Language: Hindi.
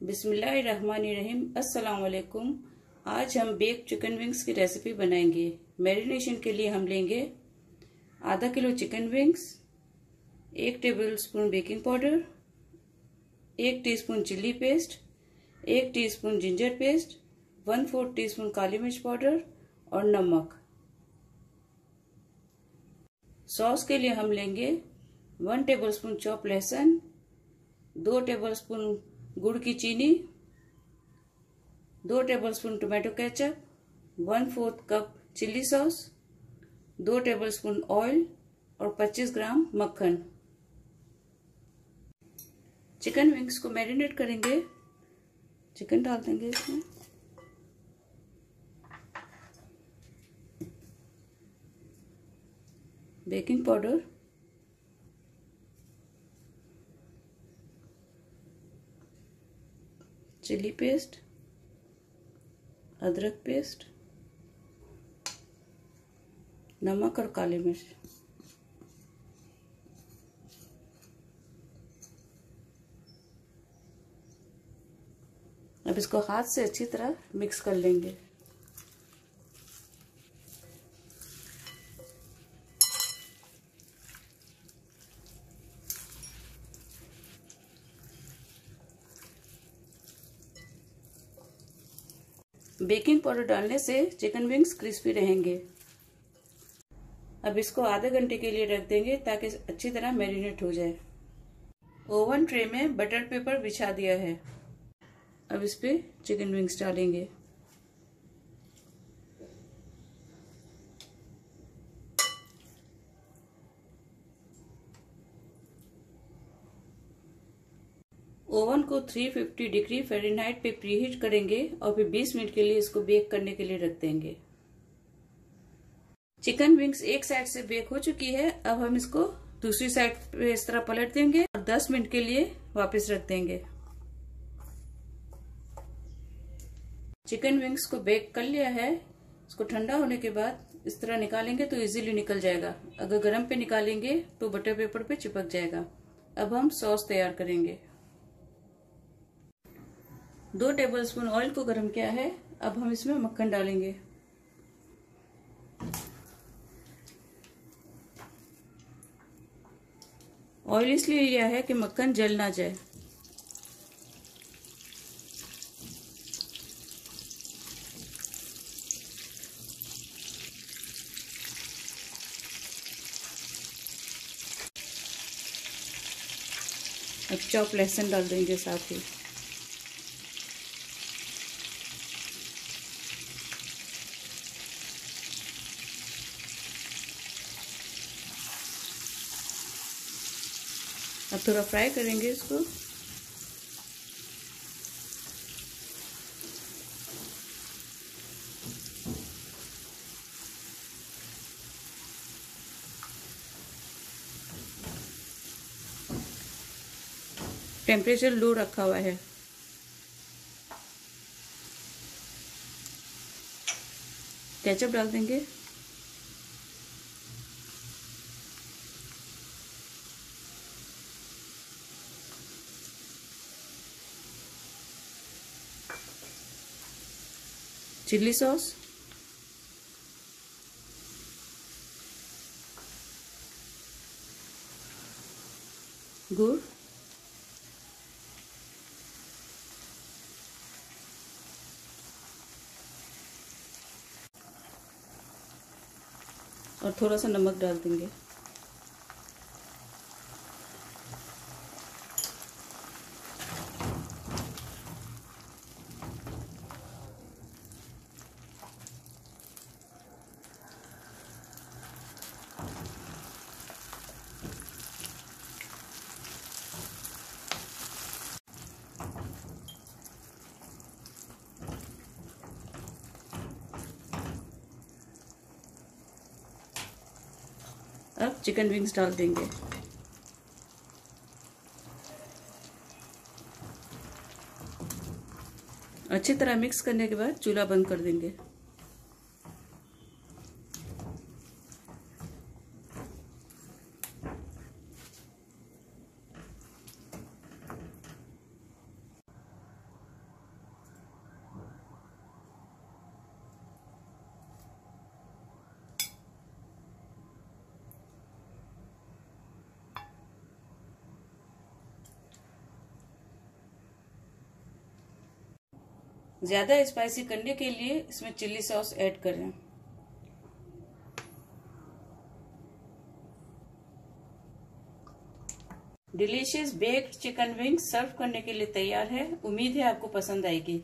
अस्सलाम वालेकुम आज हम बेक चिकन विंग्स की रेसिपी बनाएँगे। मैरिनेशन के लिए हम लेंगे आधा किलो चिकन विंग्स एक टेबल स्पून बेकिंग पाउडर एक टीस्पून चिल्ली पेस्ट एक teaspoon ginger paste one fourth teaspoon काली मिर्च पाउडर और नमक। सॉस के लिए हम लेंगे वन टेबलस्पून चॉप लहसुन, दो टेबलस्पून गुड़ की चीनी, दो tablespoon tomato ketchup one fourth cup chilli sauce दो टेबलस्पून ऑयल और 25 ग्राम मक्खन। चिकन विंग्स को मैरिनेट करेंगे। चिकन डाल देंगे इसमें। बेकिंग पाउडर चिली पेस्ट, अदरक पेस्ट, नमक और काली मिर्च। अब इसको हाथ से अच्छी तरह मिक्स कर लेंगे। बेकिंग पाउडर डालने से चिकन विंग्स क्रिस्पी रहेंगे। अब इसको आधे घंटे के लिए रख देंगे ताकि अच्छी तरह मैरिनेट हो जाए। ओवन ट्रे में बटर पेपर बिछा दिया है। अब इस पर चिकन विंग्स डालेंगे। ओवन को 350 डिग्री फ़ारेनहाइट पे प्रीहीट करेंगे और फिर 20 मिनट के लिए इसको बेक करने के लिए रख देंगे। चिकन विंग्स एक साइड से बेक हो चुकी है, अब हम इसको दूसरी साइड पे इस तरह पलट देंगे और 10 मिनट के लिए वापस रख देंगे। चिकन विंग्स को बेक कर लिया है, इसको ठंडा होने के बाद इस तरह निकालेंगे तो इजीली निकल जाएगा। अगर गर्म पे निकालेंगे तो बटर पेपर पे चिपक जाएगा। अब हम सॉस तैयार करेंगे। दो टेबलस्पून ऑयल को गर्म किया है। अब हम इसमें मक्खन डालेंगे। ऑयल इसलिए लिया है कि मक्खन जल ना जाए। अब चॉप लहसुन डाल देंगे साथ ही। अब थोड़ा फ्राई करेंगे इसको। टेम्परेचर लो रखा हुआ है। केचप डाल देंगे। चिल्ली सॉस गुड़ और थोड़ा सा नमक डाल देंगे। अब चिकन विंग्स डाल देंगे। अच्छी तरह मिक्स करने के बाद चूल्हा बंद कर देंगे। ज़्यादा स्पाइसी करने के लिए इसमें चिल्ली सॉस ऐड करें। Delicious baked chicken wings serve करने के लिए तैयार है। उम्मीद है आपको पसंद आएगी।